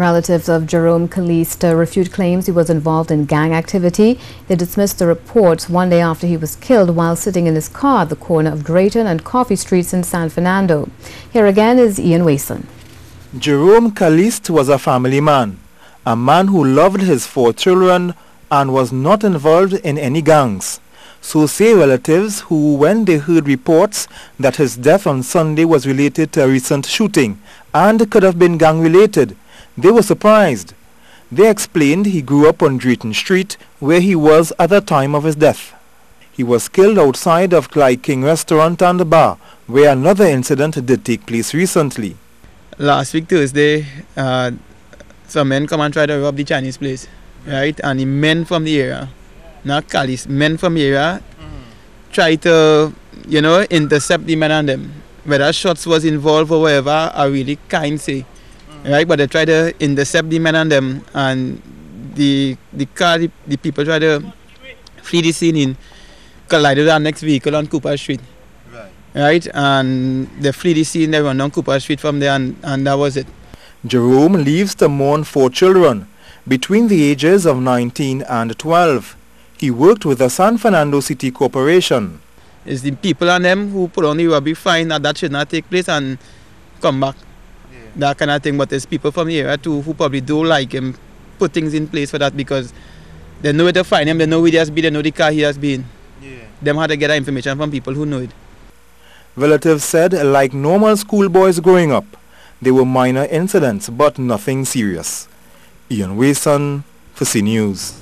Relatives of Jerome Calliste refute claims he was involved in gang activity. They dismissed the reports one day after he was killed while sitting in his car at the corner of Drayton and Coffee Streets in San Fernando. Here again is Ian Wason. Jerome Calliste was a family man, a man who loved his four children and was not involved in any gangs. So say relatives who, when they heard reports that his death on Sunday was related to a recent shooting and could have been gang-related, they were surprised. They explained he grew up on Drayton Street where he was at the time of his death. He was killed outside of Clyde King Restaurant and Bar where another incident did take place recently. Last week Thursday, uh, some men come and try to rob the Chinese place, right? And the men from the area, not Calliste, men from the area mm-hmm. try to, you know, intercept the men and them. Whether shots was involved or whatever, I really can't say right? But they try to intercept the men and them, and the the car, the, the people try to flee the scene in collided with our next vehicle on Cooper Street. Right. Right? And they flee the scene, they run down Cooper Street from there, and, and that was it. Jerome leaves to mourn four children between the ages of 19 and 12. He worked with the San Fernando City Corporation. It's the people and them who put on the robbery fine that that should not take place and come back that kind of thing. But there's people from the area too who probably do like him, put things in place for that because they know where to find him, they know where he has been, they know the car he has been. Yeah. Them had to get that information from people who know it. Relatives said, like normal schoolboys growing up, they were minor incidents but nothing serious. Ian Wason for CNews.